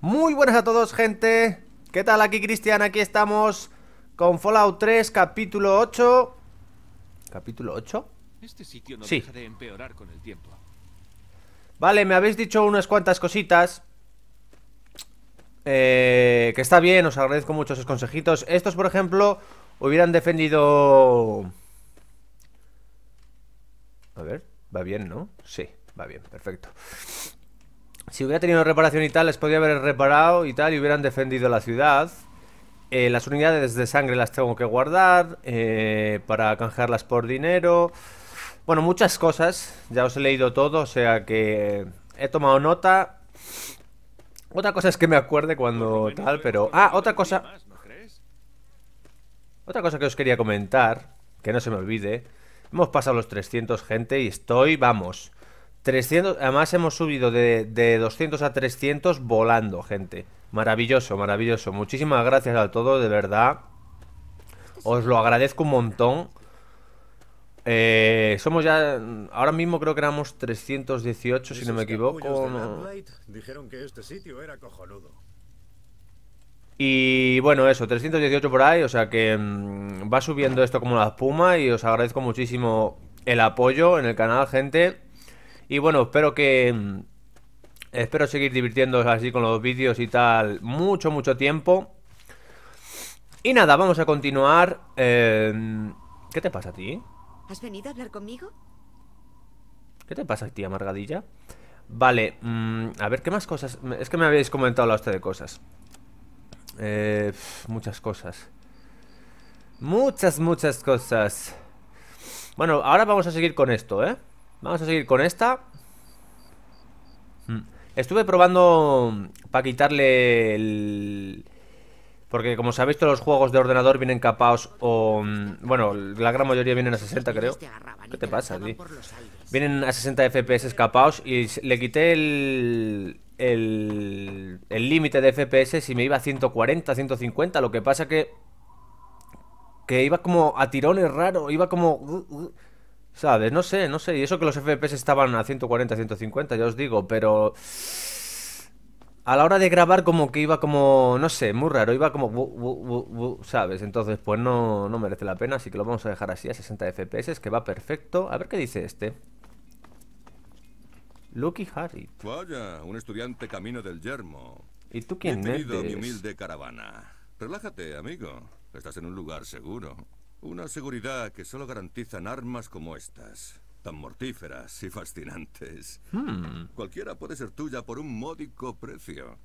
Muy buenas a todos, gente. ¿Qué tal? Aquí Cristian, aquí estamos con Fallout 3, capítulo 8. ¿Capítulo 8? Este sitio no Sí. deja de empeorar con el tiempo. Vale, me habéis dicho unas cuantas cositas. Eh, que está bien, os agradezco mucho esos consejitos. Estos, por ejemplo, hubieran defendido... A ver, va bien, ¿no? Sí, va bien, perfecto. Si hubiera tenido reparación y tal, les podría haber reparado y tal, y hubieran defendido la ciudad. Eh, las unidades de sangre las tengo que guardar eh, para canjearlas por dinero. Bueno, muchas cosas. Ya os he leído todo, o sea que he tomado nota. Otra cosa es que me acuerde cuando tal, pero... Ah, otra cosa... Otra cosa que os quería comentar, que no se me olvide. Hemos pasado los 300, gente, y estoy, vamos, 300, además hemos subido de, de 200 a 300 volando, gente. Maravilloso, maravilloso. Muchísimas gracias a todos, de verdad. Os lo agradezco un montón. Eh, somos ya, ahora mismo creo que éramos 318, si no me equivoco. no- Dijeron que este sitio era cojonudo. Y bueno, eso, 318 por ahí, o sea que mm, va subiendo esto como la espuma y os agradezco muchísimo el apoyo en el canal, gente. Y bueno, espero que... mm, Espero seguir divirtiéndoos así con los vídeos y tal mucho, mucho tiempo. Y nada, vamos a continuar. eh, ¿Qué te pasa a ti? ¿Has venido a hablar conmigo? ¿Qué te pasa a ti, amargadilla? Vale, mm, a ver, ¿qué más cosas? Es que me habéis comentado la hostia de cosas. Eh, muchas cosas. Muchas, muchas cosas. Bueno, ahora vamos a seguir con esto, ¿eh? Vamos a seguir con esta. Mm. Estuve probando para quitarle el... Porque como sabéis todos los juegos de ordenador vienen capados o... mm, Bueno, la gran mayoría vienen a 60 creo. ¿Qué te pasa, tío? Vienen a 60 FPS escapados y le quité el el el límite de FPS y me iba a 140, 150, lo que pasa que que iba como a tirones raro, iba como uh, uh, ¿sabes? No sé, no sé, y eso que los FPS estaban a 140, 150, ya os digo, pero a la hora de grabar como que iba como, no sé, muy raro, iba como, bu- bu- bu- bu, ¿sabes? Entonces pues no, no merece la pena, así que lo vamos a dejar así a 60 FPS, que va perfecto. A ver qué dice este. Lucky Harry. Vaya, un estudiante camino del yermo. ¿Y tú quién Bienvenido a mi eres? humilde caravana. Relájate, amigo. Estás en un lugar seguro. Una seguridad que solo garantizan armas como estas. Tan mortíferas y fascinantes. Hmm. Cualquiera puede ser tuya por un módico precio.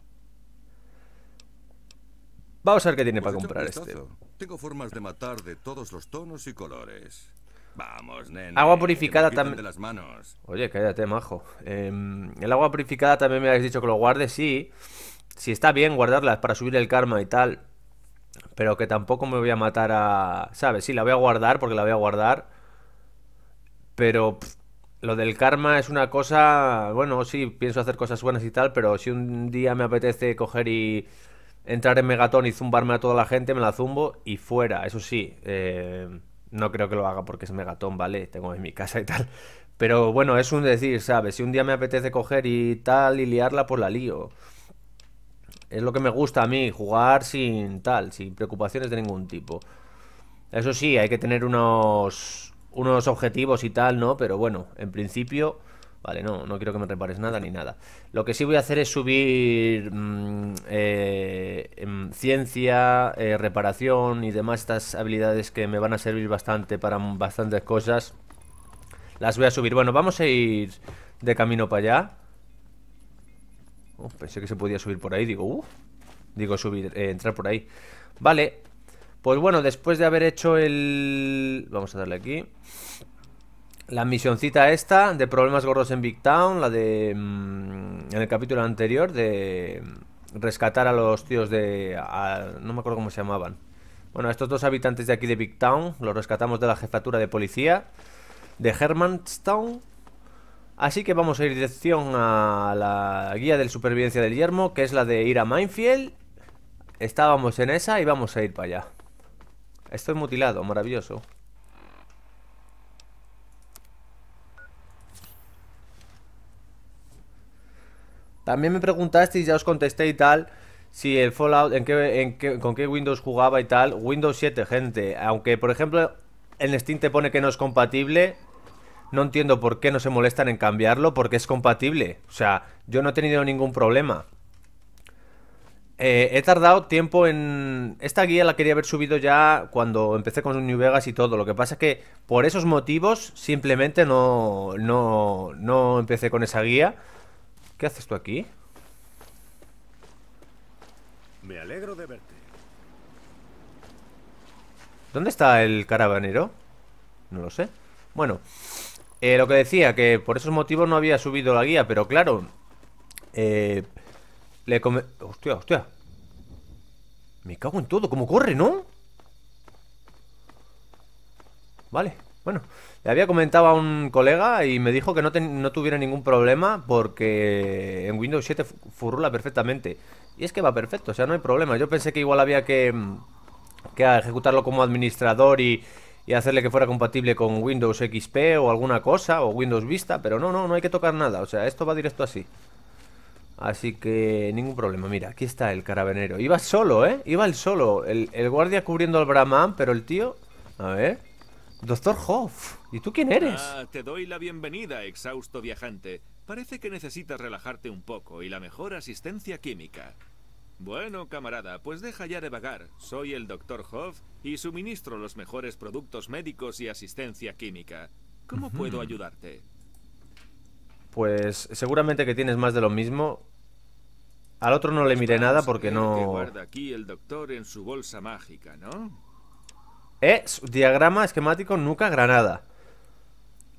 Vamos a ver qué tiene Pues para comprar este. Tengo formas de matar de todos los tonos y colores. Vamos, nene. Agua purificada también-. Oye, cállate, majo. Em, el agua purificada también me habéis dicho que lo guarde, sí. Sí, está bien guardarla para subir el karma y tal. Pero que tampoco me voy a matar a... ¿Sabes? Sí, la voy a guardar porque la voy a guardar. Pero pff, lo del karma es una cosa... Bueno, sí, pienso hacer cosas buenas y tal, pero si un día me apetece coger y entrar en Megatón y zumbarme a toda la gente, me la zumbo y fuera. Eso sí, eh, no creo que lo haga porque es Megatón, ¿vale? Tengo en mi casa y tal. Pero bueno, es un decir, ¿sabes? Si un día me apetece coger y tal y liarla, pues la lío. Es lo que me gusta a mí, jugar sin tal, sin preocupaciones de ningún tipo. Eso sí, hay que tener unos, unos objetivos y tal, ¿no? Pero bueno, en principio, vale, no, no quiero que me repares nada ni nada. Lo que sí voy a hacer es subir mm, eh, em, ciencia, eh, reparación y demás estas habilidades que me van a servir bastante para bastantes cosas. Las voy a subir. Bueno, vamos a ir de camino para allá. Oh, pensé que se podía subir por ahí, digo, uff. Digo, subir, eh, entrar por ahí. Vale. Pues bueno, después de haber hecho el... Vamos a darle aquí. La misioncita esta de problemas gordos en Big Town, la de... mm, en el capítulo anterior, de rescatar a los tíos de... no me acuerdo cómo se llamaban. Bueno, a estos dos habitantes de aquí de Big Town los rescatamos de la jefatura de policía de Hermanstown. Así que vamos a ir dirección a la guía de supervivencia del yermo, que es la de ir a Minefield. Estábamos en esa y vamos a ir para allá. Estoy mutilado, maravilloso. También me preguntaste y ya os contesté y tal si el Fallout, en qué, en qué- con qué Windows jugaba y tal. Windows 7, gente. Aunque, por ejemplo, en Steam te pone que no es compatible, no entiendo por qué no se molestan en cambiarlo, porque es compatible. O sea, yo no he tenido ningún problema. Eh, he tardado tiempo en... Esta guía la quería haber subido ya cuando empecé con New Vegas y todo. Lo que pasa es que por esos motivos simplemente no, no, no empecé con esa guía. ¿Qué haces tú aquí? Me alegro de verte. ¿Dónde está el carabinero? No lo sé. Bueno, eh, lo que decía, que por esos motivos no había subido la guía, pero claro, eh, le come... Hostia, hostia. Me cago en todo, ¿cómo corre, no? Vale, bueno. Le había comentado a un colega y me dijo que no, tuviera ningún problema porque en Windows 7 fu- furrula perfectamente. Y es que va perfecto, o sea, no hay problema. Yo pensé que igual había que, mm, que ejecutarlo como administrador y, y hacerle que fuera compatible con Windows XP o alguna cosa, o Windows Vista, pero no, no, no hay que tocar nada. O sea, esto va directo así. Así que ningún problema. Mira, aquí está el carabinero. Iba solo, ¿eh? Iba el solo. El, el guardia cubriendo al Brahman, pero el tío... A ver... Doctor Hoff. ¿Y tú quién eres? Ah, te doy la bienvenida, exhausto viajante. Parece que necesitas relajarte un poco y la mejor asistencia química. Bueno, camarada, pues deja ya de vagar. Soy el Dr. Hoff y suministro los mejores productos médicos y asistencia química. ¿Cómo puedo ayudarte? Pues seguramente que tienes más de lo mismo. Al otro no le miré nada porque no... guarda aquí el doctor en su bolsa mágica, ¿no? Eh, diagrama esquemático Nuca Granada.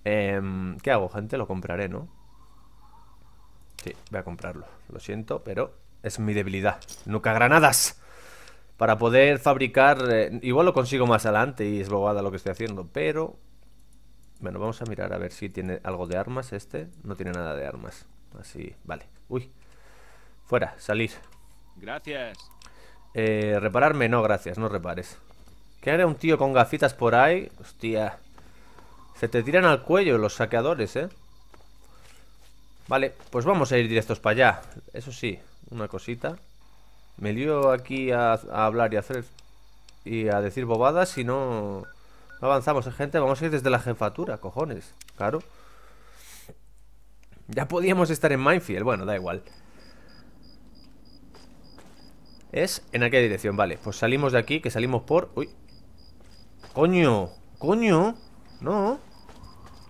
Em, ¿Qué hago, gente? Lo compraré, ¿no? Sí, voy a comprarlo. Lo siento, pero es mi debilidad. Nuca Granadas. Para poder fabricar... eh, igual lo consigo más adelante y es bobada lo que estoy haciendo, pero... Bueno, vamos a mirar a ver si tiene algo de armas este. No tiene nada de armas. Así, vale. Uy. Fuera, salir. Gracias. Eh, repararme, no, gracias, no repares. ¿Qué hará un tío con gafitas por ahí? Hostia. Se te tiran al cuello los saqueadores, ¿eh? Vale, pues vamos a ir directos para allá. Eso sí, una cosita. Me lío aquí a, hablar y a hacer... Y a decir bobadas y no... No avanzamos, ¿eh, gente. Vamos a ir desde la jefatura, cojones. Claro. Ya podíamos estar en Minefield. Bueno, da igual. Es en aquella dirección, vale Pues salimos de aquí, que salimos por... Uy Coño, coño No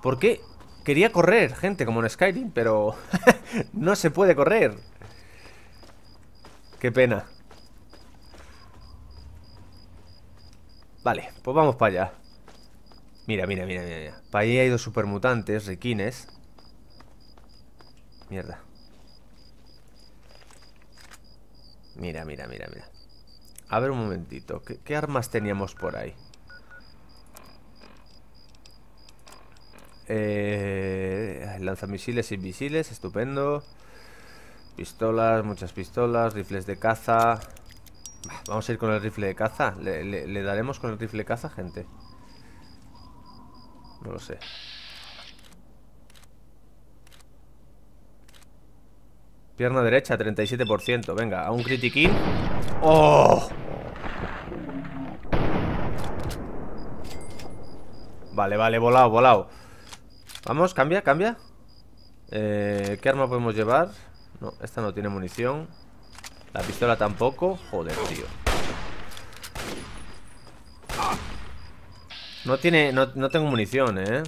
¿Por qué? Quería correr, gente, como en Skyrim Pero no se puede correr Qué pena Vale, pues vamos para allá Mira, mira, mira, mira. Para allí hay dos supermutantes, riquines Mierda Mira, mira, mira, mira. A ver un momentito. ¿Qué, armas teníamos por ahí? Eh, lanzamisiles y misiles, estupendo. Pistolas, muchas pistolas, rifles de caza. Vamos a ir con el rifle de caza. ¿Le, le- le daremos con el rifle de caza, gente? No lo sé. Pierna derecha, 37%. Venga, a un critiquín. ¡Oh! Vale, vale, volado, volado. Vamos, cambia, cambia. Eh, ¿Qué arma podemos llevar? No, esta no tiene munición. La pistola tampoco. Joder, tío. No tiene, no, no tengo munición, eh.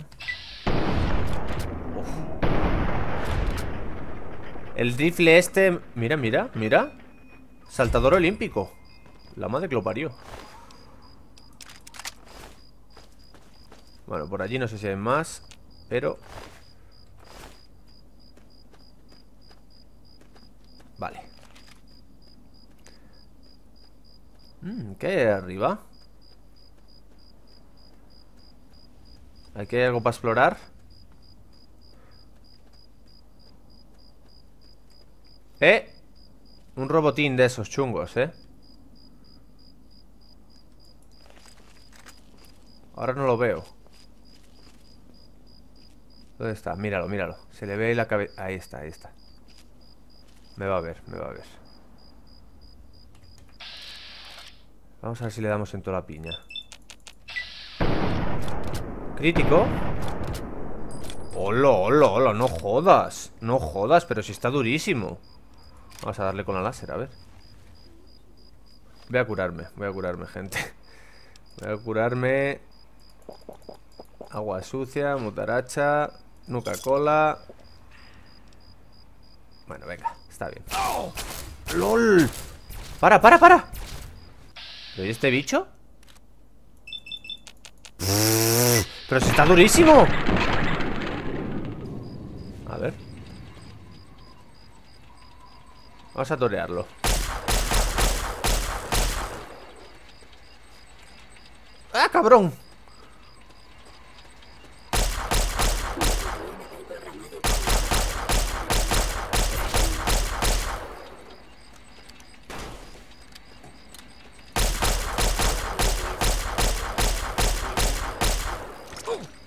El rifle este... Mira, mira, mira. Saltador olímpico. La madre que lo parió. Bueno, por allí no sé si hay más. Pero... Vale. Mm, ¿Qué hay arriba? ¿Aquí hay algo para explorar? ¿Eh? Un robotín de esos chungos, ¿eh? Ahora no lo veo. ¿Dónde está? Míralo, míralo. Se le ve la cabeza. Ahí está, ahí está. Me va a ver, me va a ver. Vamos a ver si le damos en toda la piña. Crítico. Hola, hola, hola, no jodas. No jodas, pero si está durísimo. Vamos a darle con la láser, a ver. Voy a curarme, voy a curarme, gente. Voy a curarme. Agua sucia, mutaracha, nuca cola. Bueno, venga, está bien. ¡Lol! ¡Para, para, para! ¿Y este bicho? ¡Pero si está durísimo! A ver Vamos a torearlo ¡Ah, cabrón!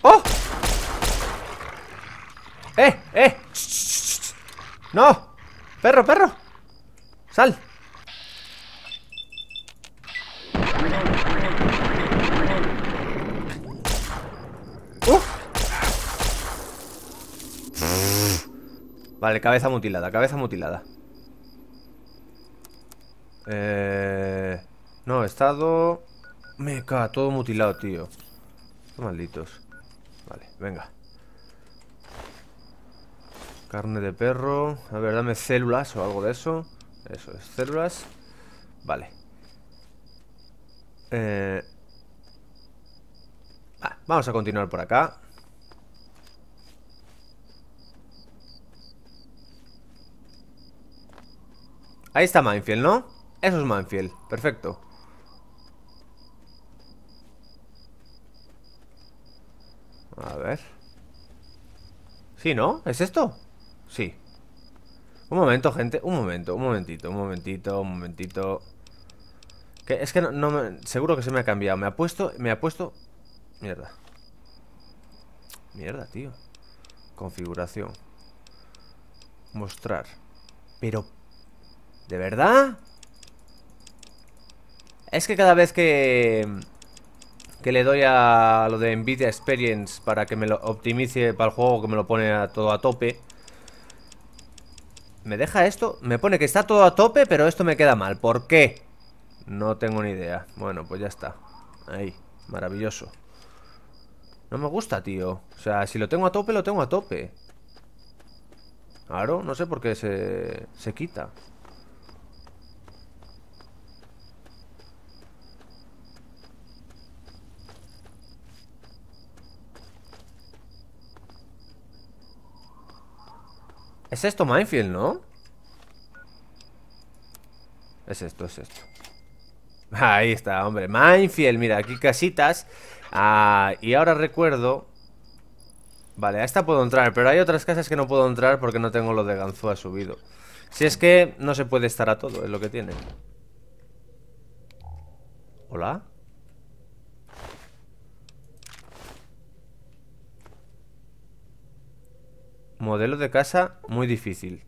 ¡Oh! ¡Eh! ¡Eh! ¡No! ¡Perro, perro! ¡Sal! Vale, cabeza mutilada, cabeza mutilada Eh... No, estado... Me cago, todo mutilado, tío Malditos Vale, venga Carne de perro. A ver, dame células o algo de eso. Eso es, células. Vale. Eh... Vamos a continuar por acá. Ahí está Minefield, ¿no? Eso es Minefield, perfecto. A ver. Sí, ¿no? ¿Es esto? Sí. Un momento, gente, un momento, un momentito Un momentito, un momentito. Que Es que no, me... Seguro que se me ha cambiado. Me ha puesto, me ha puesto Mierda. Mierda, tío. Configuración. Mostrar. Pero ¿De verdad? Es que cada vez que... Que le doy a lo de Nvidia Experience Para que me lo optimice para el juego Que me lo pone a todo a tope Me deja esto Me pone que está todo a tope Pero esto me queda mal. ¿Por qué? No tengo ni idea. Bueno, pues ya está. Ahí, maravilloso. No me gusta, tío. O sea, si lo tengo a tope, lo tengo a tope. Claro, no sé por qué se, se quita Es esto Minefield, ¿no? Es esto, es esto. Ahí está, hombre. Minefield, mira, aquí casitas. Ah, Y ahora recuerdo. Vale, a esta puedo entrar Pero hay otras casas que no puedo entrar Porque no tengo lo de Ganzúa subido. Si es que no se puede estar a todo Es lo que tiene. ¿Hola? Modelo de casa muy difícil.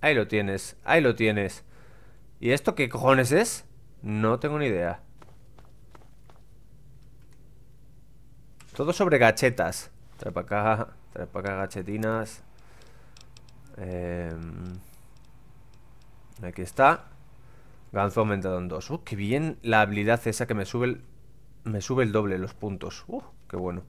Ahí lo tienes, ahí lo tienes. ¿Y esto qué cojones es? No tengo ni idea. Todo sobre gachetas. Trae para acá, trae para acá gachetinas. Em, aquí está. Ganzo aumentado en dos. Uh, qué bien la habilidad esa que me sube el, me sube el doble los puntos. Uh, qué bueno.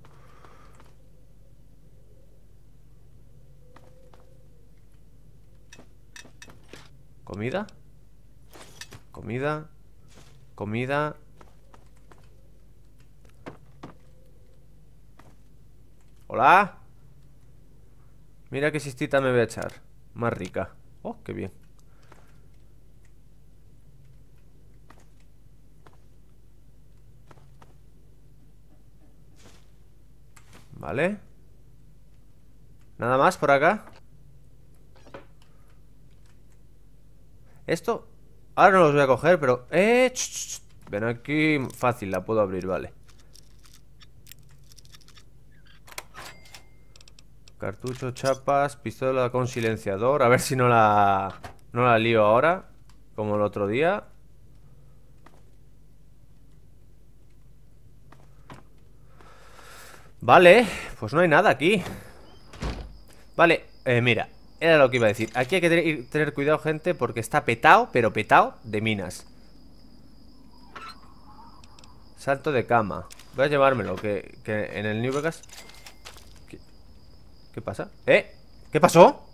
Comida. Comida. Comida. Hola. Mira qué sistita me voy a echar. Más rica. Oh, qué bien. Vale. Nada más por acá Esto Ahora no los voy a coger, pero... ¡Eh! Ven aquí, fácil, la puedo abrir, vale Cartucho, chapas, pistola con silenciador A ver si no la... No la lío ahora, como el otro día. Vale, pues no hay nada aquí. Vale, eh, mira, era lo que iba a decir. Aquí hay que tener, cuidado, gente, porque está petado, pero petado de minas. Salto de cama. Voy a llevármelo, que, que en el New Vegas... ¿Qué, ¿Qué pasa? ¿Eh? ¿Qué pasó?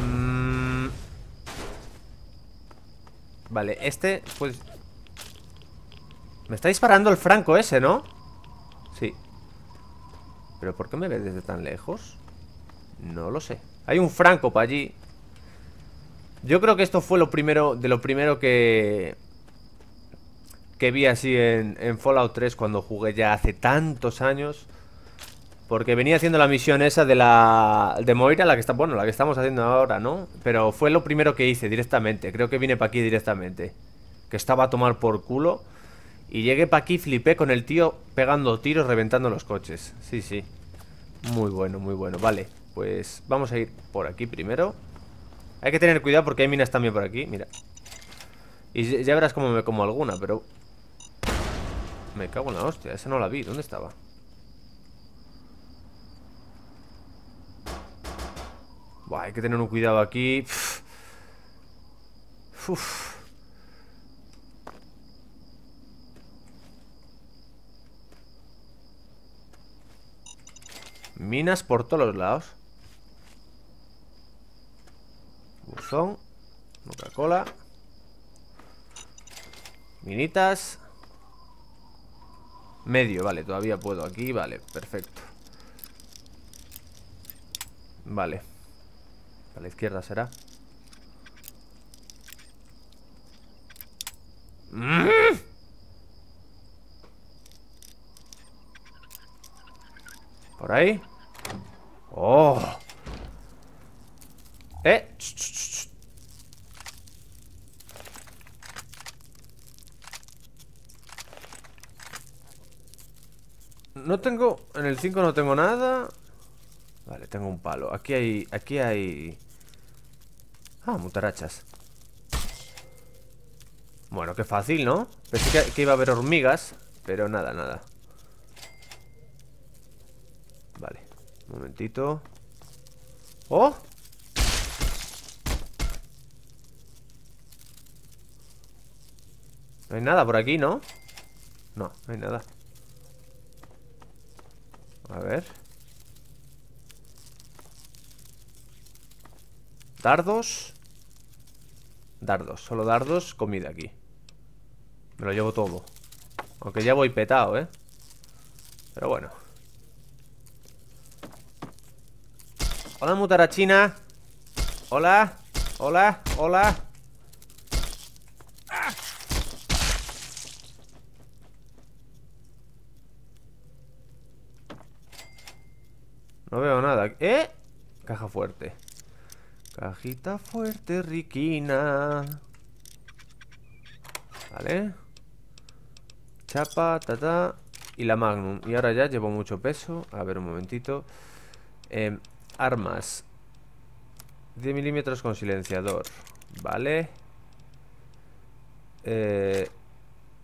Mm. Vale, este pues Me está disparando el franco ese, ¿no? Sí. ¿Pero por qué me ve desde tan lejos? No lo sé. Hay un franco para allí. Yo creo que esto fue lo primero De lo primero que Que vi así en, en Fallout 3 Cuando jugué ya hace tantos años. Porque venía haciendo la misión esa de la... De Moira, la que está... Bueno, la que estamos haciendo ahora, ¿no? Pero fue lo primero que hice directamente. Creo que vine para aquí directamente. Que estaba a tomar por culo Y llegué para aquí, flipé con el tío Pegando tiros, reventando los coches. Sí, sí. Muy bueno, muy bueno. Vale, pues vamos a ir por aquí primero. Hay que tener cuidado porque hay minas también por aquí Mira. Y ya verás cómo me como alguna, pero... Me cago en la hostia, esa no la vi. ¿Dónde estaba? Buah, hay que tener un cuidado aquí. Minas por todos los lados. Buzón. Coca-Cola. Minitas. Medio, vale, todavía puedo aquí, vale, perfecto. Vale. A la izquierda será. Por ahí. Oh. Eh. No tengo... En el 5 no tengo nada Vale, tengo un palo Aquí hay... Aquí hay... Ah, mutarachas Bueno, qué fácil, ¿no? Pensé que, iba a haber hormigas Pero nada, nada Vale, un momentito. ¡Oh! No hay nada por aquí, ¿no? No, no hay nada. A ver. Dardos. Dardos, solo dardos, comida aquí. Me lo llevo todo. Aunque ya voy petado, ¿eh? Pero bueno Hola, mutarachina Hola Hola, hola No veo nada ¿Eh? Caja fuerte Cajita fuerte, riquina. Vale. Chapa, tata. Y la Magnum. Y ahora ya llevo mucho peso. A ver, un momentito. Em, armas. 10 milímetros con silenciador. Vale. Eh,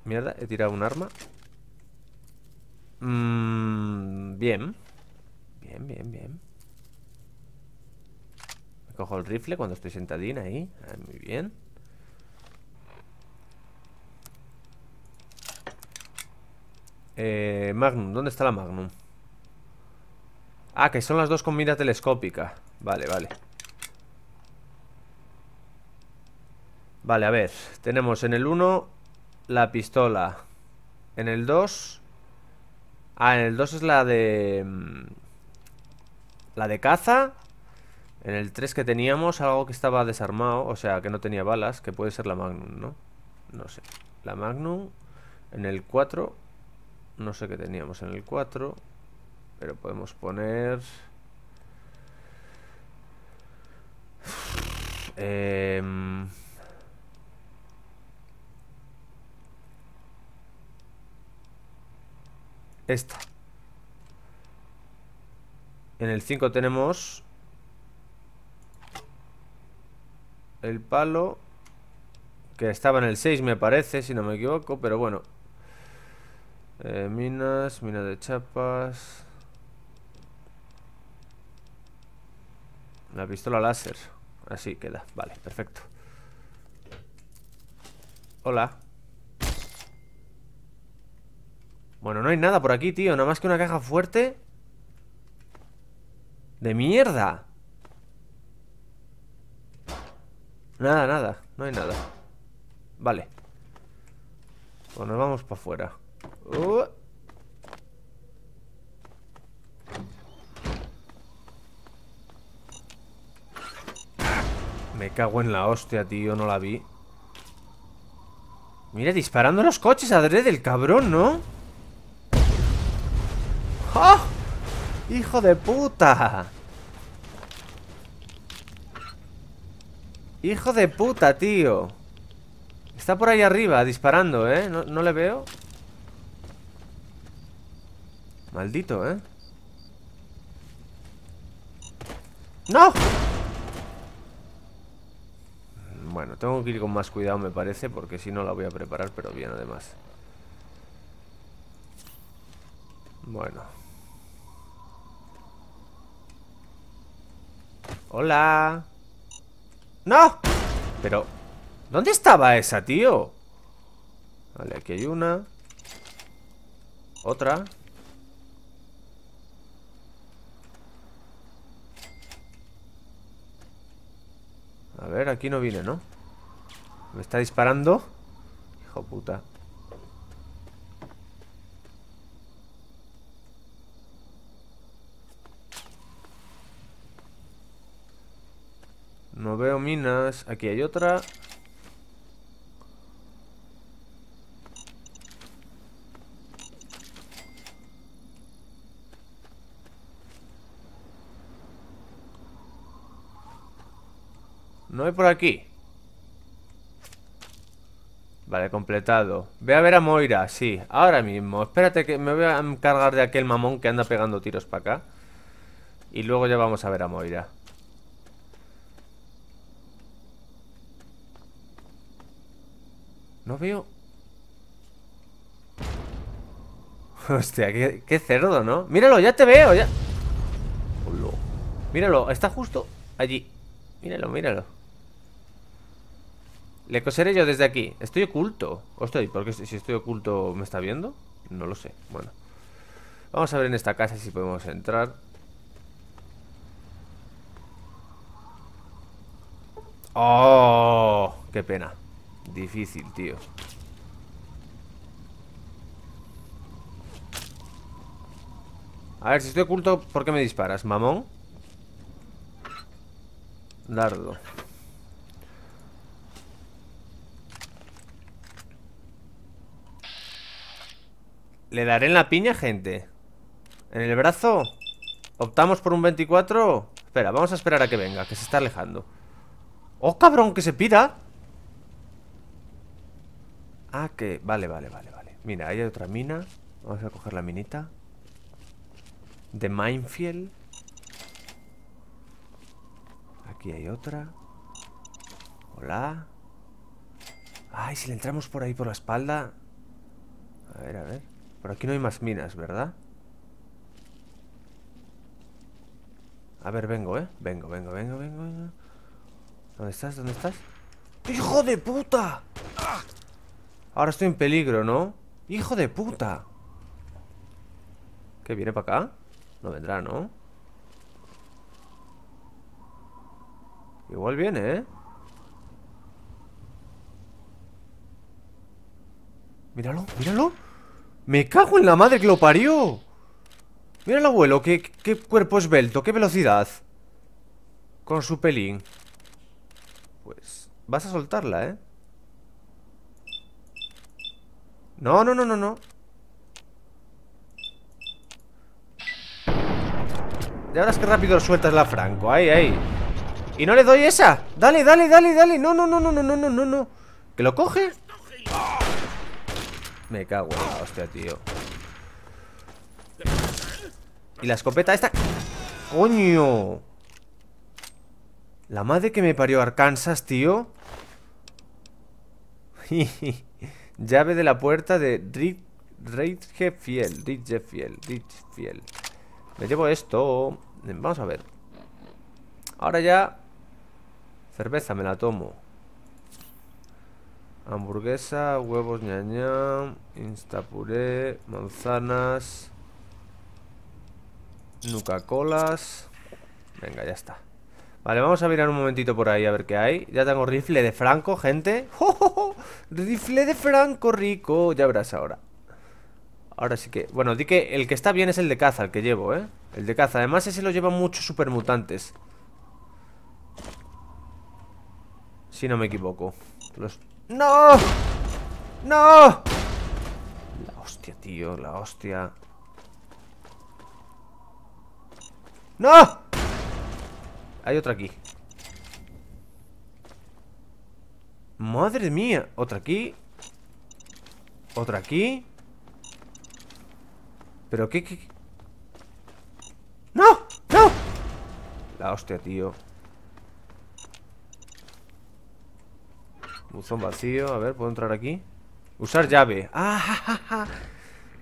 mierda, he tirado un arma. Mm, bien. Bien, bien, bien. Cojo el rifle cuando estoy sentadín ahí. Ah, muy bien. Eh, Magnum, ¿dónde está la Magnum? Ah, que son las dos con mira telescópica Vale, vale Vale, a ver Tenemos en el 1 La pistola En el 2 Ah, en el 2 es la de... Mm, la de caza en el 3 que teníamos, algo que estaba desarmado, o sea, que no tenía balas, que puede ser la Magnum, ¿no? No sé. La Magnum. En el 4, no sé qué teníamos en el 4, pero podemos poner... Em, esta. En el 5 tenemos... El palo... Que estaba en el 6 me parece, si no me equivoco, pero bueno. Eh, minas, minas de chapas... La pistola láser. Así queda. Vale, perfecto. Hola. Bueno, no hay nada por aquí, tío. Nada más que una caja fuerte. ¡De mierda! Nada, nada. No hay nada. Vale. Pues nos vamos para afuera. Uh. Me cago en la hostia, tío. No la vi. Mira, disparando los coches adrede el cabrón, ¿no? ¡Ah! ¡Hijo de puta! ¡Hijo de puta, tío! Está por ahí arriba, disparando, ¿eh? No, no le veo. Maldito, ¿eh? ¡No! Bueno, tengo que ir con más cuidado, me parece, porque si no la voy a preparar, pero bien, además. Bueno. Hola. ¡No! Pero... ¿Dónde estaba esa, tío? Vale, aquí hay una. Otra. A ver, aquí no viene, ¿no? Me está disparando. Hijo puta. No veo minas. Aquí hay otra No hay por aquí. Vale, completado. Voy a ver a Moira, sí, ahora mismo. Espérate que me voy a encargar de aquel mamón Que anda pegando tiros para acá. Y luego ya vamos a ver a Moira. No veo. Hostia, qué, cerdo, ¿no? Míralo, ya te veo, ya. Míralo, está justo allí. Míralo, míralo le coseré yo desde aquí Estoy oculto ¿O estoy? Porque si estoy oculto ¿Me está viendo? No lo sé Bueno Vamos a ver en esta casa si podemos entrar ¡Oh! ¡Qué pena! Difícil, tío A ver, si estoy oculto ¿Por qué me disparas? ¿Mamón? Dardo Le daré en la piña, gente. En el brazo. ¿Optamos por un 24? Espera, vamos a esperar a que venga, que se está alejando. ¡Oh, cabrón, que se pida! Ah, que... Vale, vale, vale, vale. Mira, ahí hay otra mina. Vamos a coger la minita. De Minefield. Aquí hay otra. Hola. Ay, si le entramos por ahí por la espalda. A ver, a ver por aquí no hay más minas, ¿verdad? A ver, vengo, ¿eh? Vengo, vengo, vengo, vengo, vengo. ¿Dónde estás? ¿Dónde estás? ¡Hijo de puta! Ahora estoy en peligro, ¿no? ¡Hijo de puta! ¿Qué viene para acá? No vendrá, ¿no? Igual viene, ¿eh? Míralo, míralo ¡Me cago en la madre que lo parió! Mira el abuelo, qué, qué cuerpo esbelto, qué velocidad. Con su pelín. Pues... Vas a soltarla, ¿eh? No, no, no, no, no. Ya verás que rápido sueltas la Franco. Ahí, ahí. Y no le doy esa Dale, dale, dale, dale. No, no, no, no, no, no, no, no no. ¿Que lo coge? Me cago en la hostia, tío Y la escopeta esta ¡Coño! La madre que me parió Arkansas, tío. Llave de la puerta de Rick Fiel. Fiel. Fiel. Me llevo esto. Vamos a ver. Ahora ya. Cerveza me la tomo. Hamburguesa, huevos ñañam, instapuré, manzanas, nuca colas. Venga, ya está. Vale, vamos a mirar un momentito por ahí a ver qué hay. Ya tengo rifle de Franco, gente. ¡Oh, Rifle de Franco rico. Ya verás ahora. Ahora sí que... Bueno, di que el que está bien es el de caza, el que llevo, ¿eh? El de caza. Además, ese lo llevan muchos supermutantes. Si no me equivoco. Los... ¡No! ¡No! La hostia, tío, la hostia. ¡No! Hay otra aquí Madre mía Otra aquí Otra aquí ¿Pero qué, qué? ¡No! ¡No! La hostia, tío Buzón vacío A ver, ¿puedo entrar aquí? Usar llave ¡Ah!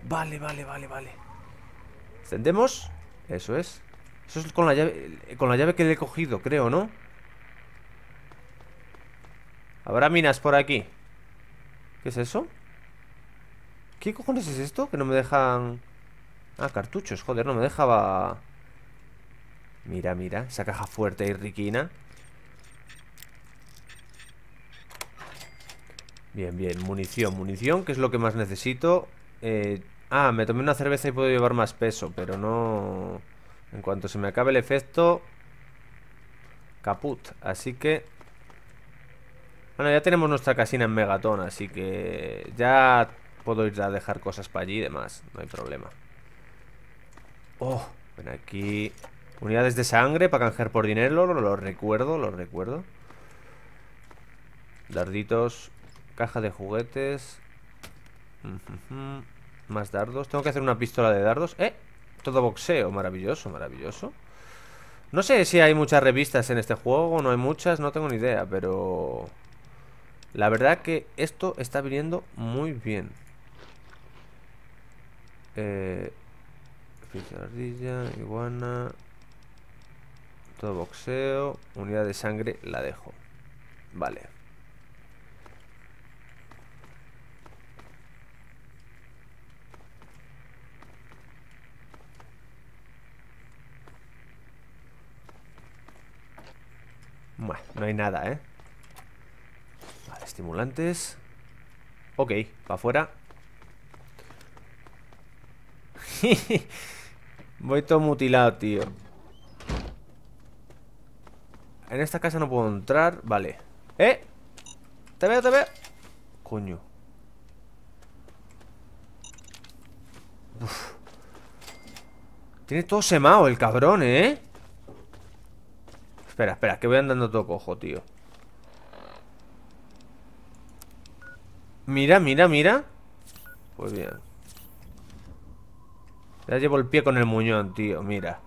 Vale, vale, vale, vale ¿Encendemos? Eso es eso es con la llave Con la llave que le he cogido, creo, ¿no? Habrá minas por aquí ¿Qué es eso? ¿Qué cojones es esto? Que no me dejan... Ah, cartuchos, joder, no me dejaba... Mira, mira, esa caja fuerte y riquina Bien, bien, munición, munición, que es lo que más necesito. Eh... Ah, me tomé una cerveza y puedo llevar más peso, pero no... En cuanto se me acabe el efecto Caput. Así que Bueno, ya tenemos nuestra casina en Megaton Así que ya puedo ir a dejar cosas para allí y demás No hay problema. Oh, ven aquí. Unidades de sangre para canjear por dinero Lo, recuerdo, lo recuerdo. Darditos Caja de juguetes. Más dardos. Tengo que hacer una pistola de dardos. ¡Eh! Todo boxeo, maravilloso, maravilloso. No sé si hay muchas revistas en este juego No hay muchas, no tengo ni idea Pero... La verdad que esto está viniendo muy bien. Eh... ardilla, iguana. Todo boxeo. Unidad de sangre, la dejo. Vale Bueno, no hay nada, ¿eh? Vale, estimulantes Ok, para afuera Voy todo mutilado, tío En esta casa no puedo entrar Vale ¡Eh! ¡Te veo, te veo! Coño Tiene todo semado el cabrón, ¿eh? Espera, espera, que voy andando todo cojo, tío. Mira, mira, mira. Pues bien. Ya llevo el pie con el muñón, tío, mira.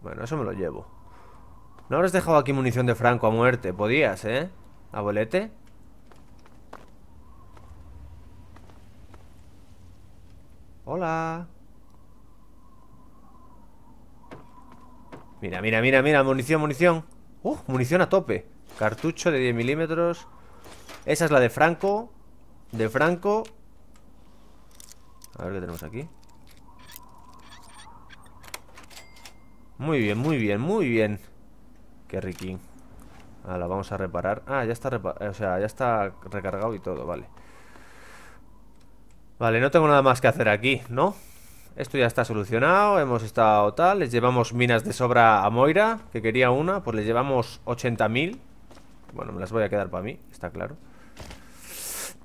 Bueno, eso me lo llevo. No habrás dejado aquí munición de Franco a muerte Podías, ¿eh? Abuelete Hola. Mira, mira, mira, mira, munición, munición. Uh, munición a tope. Cartucho de 10 milímetros. Esa es la de Franco. De Franco. A ver qué tenemos aquí. Muy bien, muy bien, muy bien. Qué riquín. Ahora vamos a reparar. Ah, ya está, o sea, ya está recargado y todo, vale. Vale, no tengo nada más que hacer aquí, ¿no? Esto ya está solucionado, hemos estado tal Les llevamos minas de sobra a Moira Que quería una, pues le llevamos 80.000 Bueno, me las voy a quedar para mí, está claro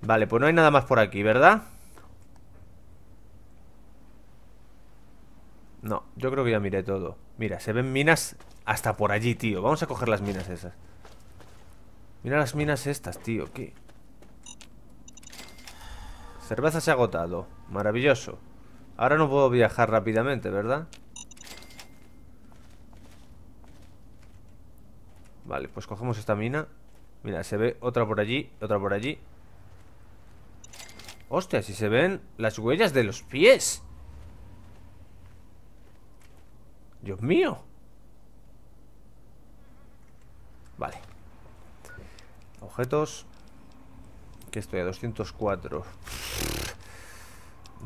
Vale, pues no hay nada más por aquí, ¿verdad? No, yo creo que ya miré todo Mira, se ven minas hasta por allí, tío Vamos a coger las minas esas Mira las minas estas, tío. ¿Qué? Cerveza se ha agotado. Maravilloso. Ahora no puedo viajar rápidamente, ¿verdad? Vale, pues cogemos esta mina. Mira, se ve otra por allí Otra por allí. Hostia, si se ven las huellas de los pies. Dios mío. Vale. Objetos. Que estoy a 204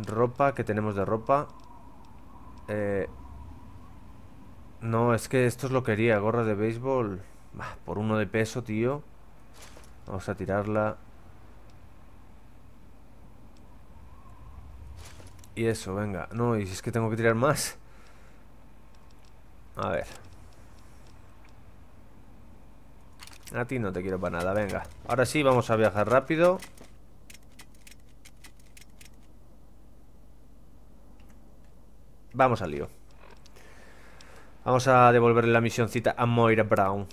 Ropa, que tenemos de ropa? Eh, no, es que esto es lo que quería Gorra de béisbol. Por uno de peso, tío. Vamos a tirarla. Y eso, venga. No, y si es que tengo que tirar más. A ver. A ti no te quiero para nada, venga. Ahora sí, vamos a viajar rápido Vamos al lío. Vamos a devolverle la misioncita a Moira Brown.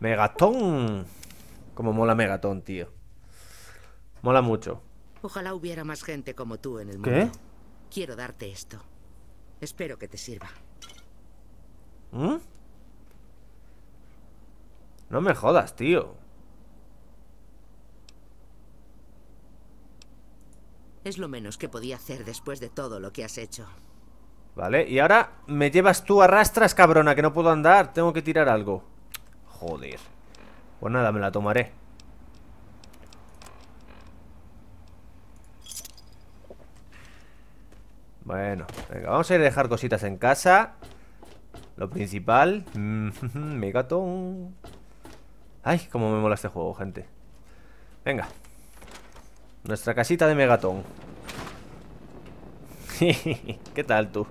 Megatón. Como mola Megatón, tío. Mola mucho. Ojalá hubiera más gente como tú en el ¿Qué? mundo. Quiero darte esto. Espero que te sirva. ¿Mm? No me jodas, tío. Es lo menos que podía hacer después de todo lo que has hecho. Vale, y ahora me llevas tú arrastras, cabrona, que no puedo andar. Tengo que tirar algo. Joder. Pues nada, me la tomaré. Bueno, venga, vamos a ir a dejar cositas en casa. Lo principal. Megatón. Ay, cómo me mola este juego, gente. Venga. Nuestra casita de Megatón. ¿Qué tal tú?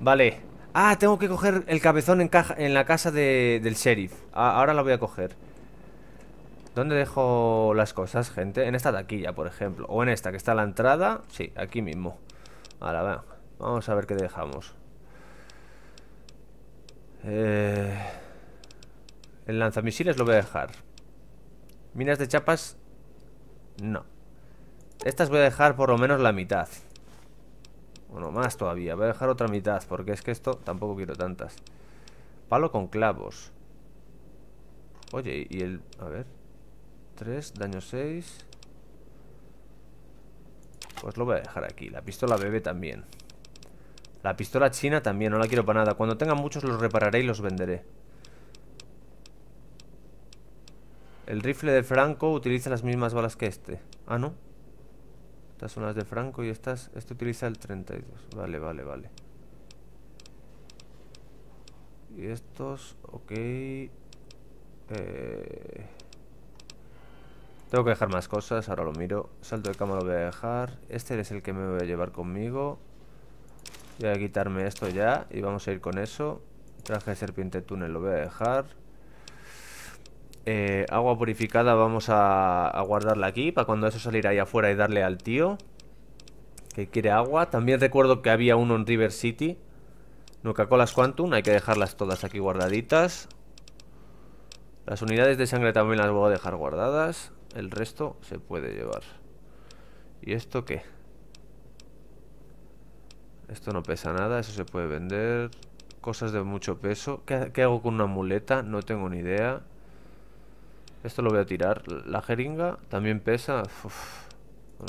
Vale. Ah, tengo que coger el cabezón en, caja, en la casa del sheriff. Ah, ahora la voy a coger. ¿Dónde dejo las cosas, gente? En esta taquilla, por ejemplo. O en esta, que está a la entrada. Sí, aquí mismo. Ahora, va. Vamos a ver qué dejamos. Eh... El lanzamisiles lo voy a dejar. Minas de chapas. No. Estas voy a dejar por lo menos la mitad. Bueno, más todavía. Voy a dejar otra mitad, porque es que esto tampoco quiero tantas. Palo con clavos. Oye, y el... A ver. 3, daño 6. Pues lo voy a dejar aquí. La pistola bebé también. La pistola china también, no la quiero para nada. Cuando tenga muchos los repararé y los venderé. El rifle de Franco utiliza las mismas balas que este. Ah, ¿no? Estas son las de Franco y estas... Este utiliza el 32. Vale, vale, vale. Y estos... Ok... Eh... Tengo que dejar más cosas, ahora lo miro. Salto de cama lo voy a dejar. Este es el que me voy a llevar conmigo. Voy a quitarme esto ya y vamos a ir con eso. Traje de serpiente túnel lo voy a dejar. Eh, agua purificada vamos a, guardarla aquí para cuando eso salir ahí afuera y darle al tío que quiere agua. También recuerdo que había uno en River City. Nuca-Colas Quantum, hay que dejarlas todas aquí guardaditas. Las unidades de sangre también las voy a dejar guardadas. El resto se puede llevar. ¿Y esto qué? Esto no pesa nada, eso se puede vender. Cosas de mucho peso. ¿Qué, qué hago con una muleta? No tengo ni idea. Esto lo voy a tirar. La jeringa también pesa.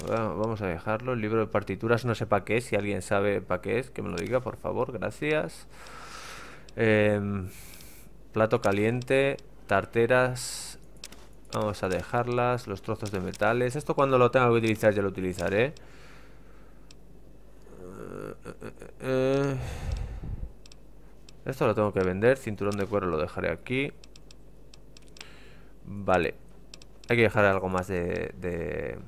vamos a dejarlo. El libro de partituras no sé para qué. Si alguien sabe para qué es, que me lo diga, por favor. Gracias. Em, plato caliente. Tarteras. Vamos a dejarlas. Los trozos de metales. Esto cuando lo tenga que utilizar ya lo utilizaré. Eh, eh, eh, esto lo tengo que vender. Cinturón de cuero lo dejaré aquí. Vale. Hay que dejar algo más de,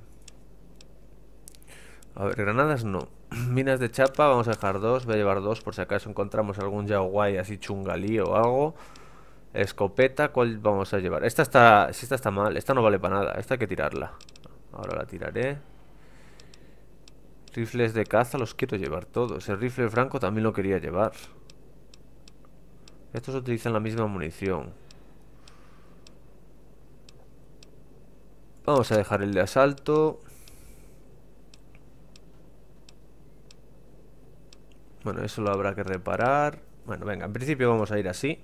A ver, granadas no. Minas de chapa, vamos a dejar dos. Voy a llevar dos por si acaso encontramos algún yaguay así chungalí o algo. Escopeta, ¿cuál vamos a llevar? Esta está... Si esta está mal, esta no vale para nada. Esta hay que tirarla. Ahora la tiraré. Rifles de caza los quiero llevar todos. El rifle franco también lo quería llevar. Estos utilizan la misma munición. Vamos a dejar el de asalto. Bueno, eso lo habrá que reparar. Bueno, venga, en principio vamos a ir así.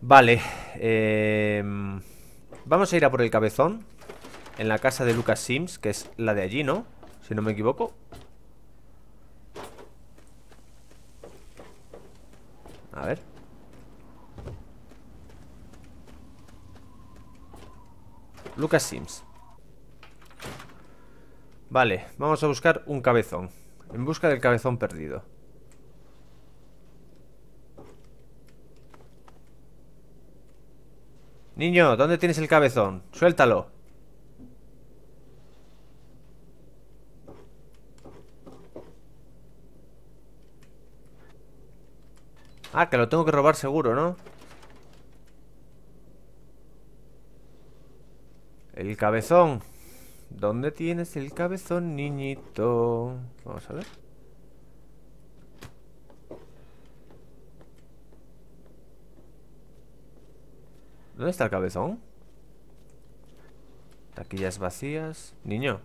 Vale. em, vamos a ir a por el cabezón. En la casa de Lucas Sims, que es la de allí, ¿no? Si no me equivoco. A ver. Lucas Sims. Vale, vamos a buscar un cabezón. En busca del cabezón perdido. Niño, ¿dónde tienes el cabezón? Suéltalo. Ah, que lo tengo que robar seguro, ¿no? El cabezón. ¿Dónde tienes el cabezón, niñito? Vamos a ver. ¿Dónde está el cabezón? Taquillas vacías. Niño.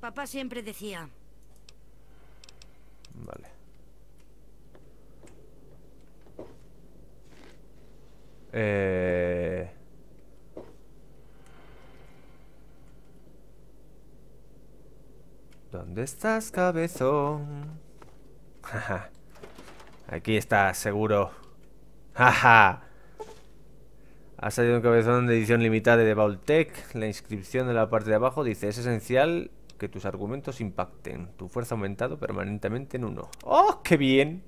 Papá siempre decía, Vale. Eh... ¿Dónde estás, cabezón? Jaja. Aquí está, seguro. Jaja. Ha salido un cabezón de edición limitada de Vaultec. La inscripción de la parte de abajo dice: Es esencial que tus argumentos impacten. Tu fuerza ha aumentado permanentemente en uno. ¡Oh, qué bien!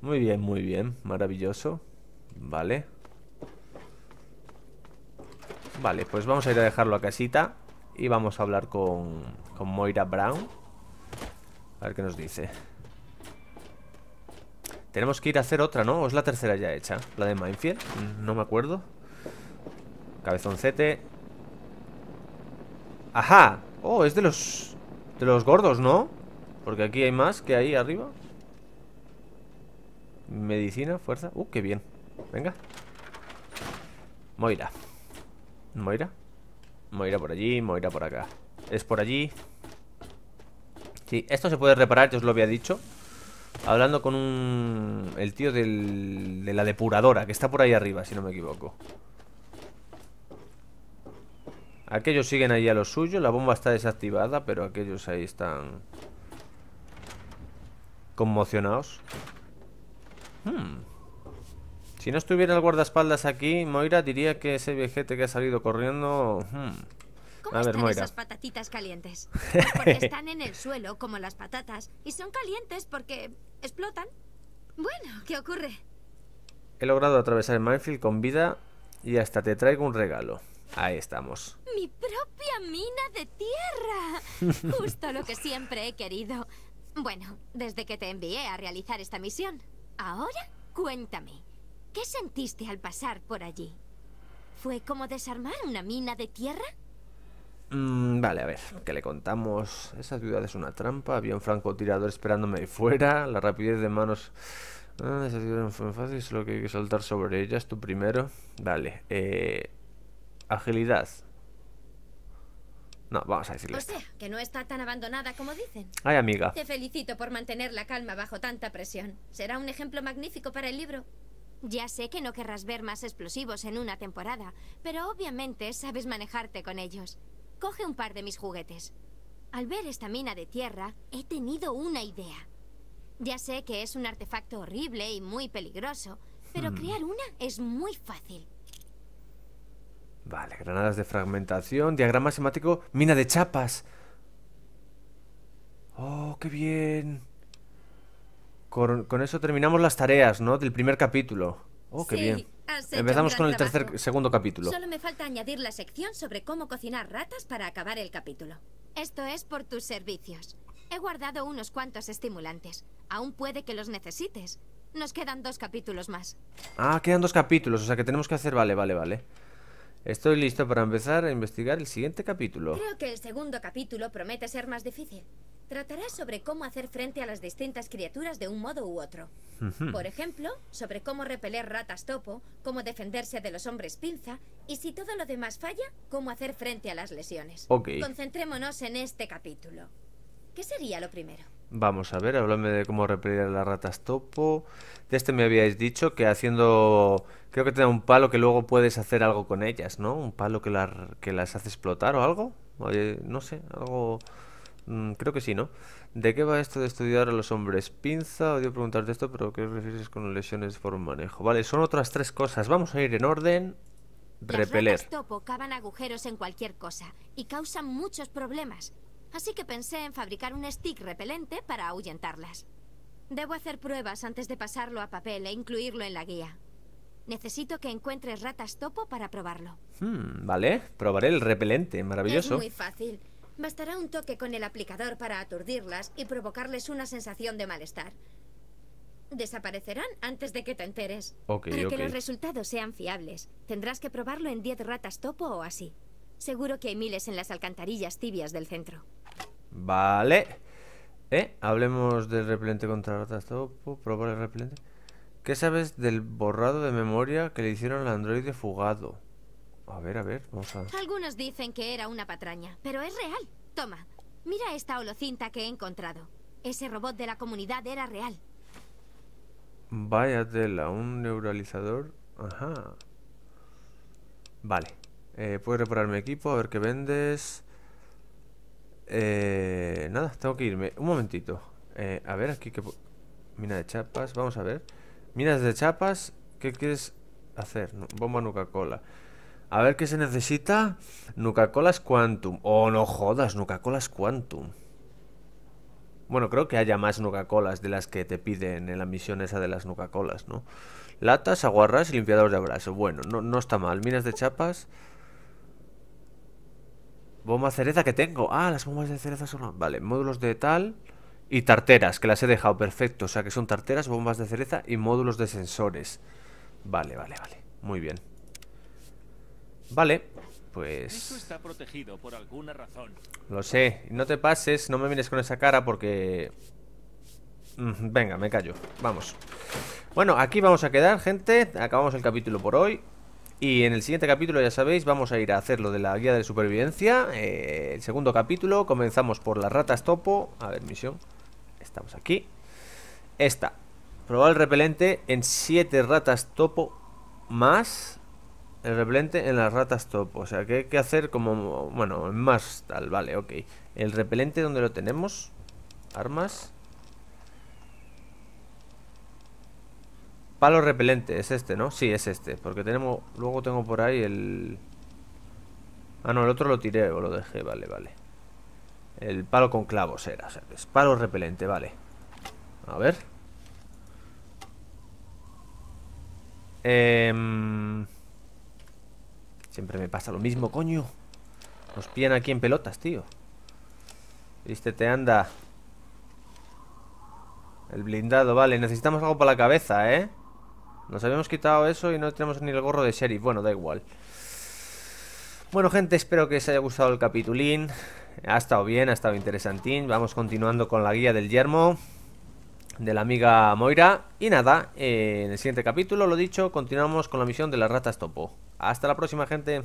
Muy bien, muy bien. Maravilloso. Vale. Vale, pues vamos a ir a dejarlo a casita. Y vamos a hablar con, con Moira Brown. A ver qué nos dice. Tenemos que ir a hacer otra, ¿no? ¿O es la tercera ya hecha? La de Minefield. No me acuerdo. Cabezoncete. ¡Ajá! Oh, es de los... De los gordos, ¿no? Porque aquí hay más que ahí arriba. Medicina, fuerza. Uh, qué bien. Venga. Moira. Moira. Moira por allí, Moira por acá. Es por allí. Sí, esto se puede reparar, yo os lo había dicho. Hablando con un... El tío de la depuradora, que está por ahí arriba, si no me equivoco. Aquellos siguen ahí a lo suyo, la bomba está desactivada, pero aquellos ahí están... Conmocionados. Hmm. Si no estuviera el guardaespaldas aquí, Moira diría que ese viejete que ha salido corriendo... hmm. ¿Cómo A ver, están Moira. esas patatitas calientes? Porque están en el suelo como las patatas y son calientes porque explotan. Bueno, ¿qué ocurre? He logrado atravesar el minefield con vida y hasta te traigo un regalo. Ahí estamos. Mi propia mina de tierra. Justo lo que siempre he querido. Bueno, desde que te envié a realizar esta misión. Ahora, cuéntame. ¿Qué sentiste al pasar por allí? ¿Fue como desarmar una mina de tierra? Mm, vale, a ver, ¿qué le contamos? Esa ciudad es una trampa, había un francotirador esperándome ahí fuera, la rapidez de manos... Ah, esa ciudad no fue fácil, solo que hay que saltar sobre ellas, tú primero. Vale, eh... Agilidad. No, vamos a decirle O sea, que no está tan abandonada como dicen. Ay, amiga. Te felicito por mantener la calma bajo tanta presión. Será un ejemplo magnífico para el libro. Ya sé que no querrás ver más explosivos en una temporada, pero obviamente sabes manejarte con ellos. Coge un par de mis juguetes. Al ver esta mina de tierra, he tenido una idea. Ya sé que es un artefacto horrible y muy peligroso, pero crear una es muy fácil. Vale, granadas de fragmentación, diagrama semático, mina de chapas. Oh, qué bien. Con, con eso terminamos las tareas, ¿no? Del primer capítulo. Oh, qué Sí, bien. Empezamos con el tercer, trabajo. segundo capítulo. Solo me falta añadir la sección sobre cómo cocinar ratas para acabar el capítulo. Esto es por tus servicios. He guardado unos cuantos estimulantes. Aún puede que los necesites. Nos quedan dos capítulos más. Ah, quedan dos capítulos, o sea que tenemos que hacer... Vale, vale, vale. Estoy listo para empezar a investigar el siguiente capítulo. Creo que el segundo capítulo promete ser más difícil. Tratará sobre cómo hacer frente a las distintas criaturas de un modo u otro. Por ejemplo, sobre cómo repeler ratas topo, cómo defenderse de los hombres pinza y si todo lo demás falla, cómo hacer frente a las lesiones. Ok. Concentrémonos en este capítulo. ¿Qué sería lo primero? Vamos a ver, háblame de cómo repeler a las ratas topo. De este me habíais dicho que haciendo... Creo que te da un palo que luego puedes hacer algo con ellas, ¿no? Un palo que, la- que las hace explotar o algo. Oye, no sé, algo... mm, creo que sí, ¿no? ¿De qué va esto de estudiar a los hombres? Pinza, odio preguntarte esto, pero ¿qué refieres con lesiones por manejo? Vale, son otras tres cosas. Vamos a ir en orden. Las Repeler. ratas topo cavan agujeros en cualquier cosa y causan muchos problemas. Así que pensé en fabricar un stick repelente para ahuyentarlas. Debo hacer pruebas antes de pasarlo a papel e incluirlo en la guía. Necesito que encuentres ratas topo para probarlo. Hmm, vale, probaré el repelente, maravilloso. Es muy fácil. Bastará un toque con el aplicador para aturdirlas y provocarles una sensación de malestar. Desaparecerán antes de que te enteres. Ok, para que los resultados sean fiables, tendrás que probarlo en 10 ratas topo o así. Seguro que hay miles en las alcantarillas tibias del centro. Vale. Eh, hablemos del repelente contra ratas topo. Probar el repelente. ¿Qué sabes del borrado de memoria que le hicieron al androide fugado? A ver, a ver, vamos a... Algunos dicen que era una patraña, pero es real. Toma, mira esta holocinta que he encontrado. Ese robot de la comunidad era real. Vaya tela, un neuralizador. Ajá. Vale. Eh, puedes reparar mi equipo, a ver qué vendes. Eh, nada, tengo que irme. Un momentito. Eh, a ver, aquí que... Mina de chapas, vamos a ver. Minas de chapas, ¿qué quieres hacer? Nu- Bomba Nuca-Cola. A ver qué se necesita. Nuca-Colas Quantum. Oh, no jodas, Nuca-Colas Quantum. Bueno, creo que haya más Nuca-Colas de las que te piden en la misión esa de las Nuca-Colas, ¿no? Latas, aguarras y limpiador de abrazo. Bueno, no, no está mal. Minas de chapas. Bomba cereza que tengo. Ah, las bombas de cereza son... Vale, módulos de tal... Y tarteras, que las he dejado perfecto. O sea que son tarteras, bombas de cereza y módulos de sensores. Vale, vale, vale. Muy bien. Vale, pues... está protegido por alguna razón. Lo sé. No te pases, no me mires con esa cara porque... Mm, Venga, me callo. Vamos. Bueno, aquí vamos a quedar, gente. Acabamos el capítulo por hoy. Y en el siguiente capítulo, ya sabéis, vamos a ir a hacer lo de la guía de supervivencia. Eh, el segundo capítulo, comenzamos por las ratas topo. A ver, misión. Estamos aquí. Esta. Probar el repelente en 7 ratas topo más el repelente en las ratas topo. O sea que hay que hacer como. Bueno, en más tal, vale, ok. El repelente, ¿dónde lo tenemos? Armas. Palo repelente, es este, ¿no? Sí, es este. Porque tenemos. Luego tengo por ahí el. Ah, no, el otro lo tiré o lo dejé, vale, vale. El palo con clavos era, o sea, es palo repelente, vale. A ver. Em, Siempre me pasa lo mismo, coño. Nos pillan aquí en pelotas, tío. Viste, te anda. El blindado, vale. Necesitamos algo para la cabeza, ¿eh? Nos habíamos quitado eso y no tenemos ni el gorro de sheriff. Bueno, da igual. Bueno, gente, espero que os haya gustado el capitulín. Ha estado bien, ha estado interesantín. Vamos continuando con la guía del yermo de la amiga Moira. Y nada, eh, en el siguiente capítulo, lo dicho, continuamos con la misión de las ratas topo. Hasta la próxima, gente.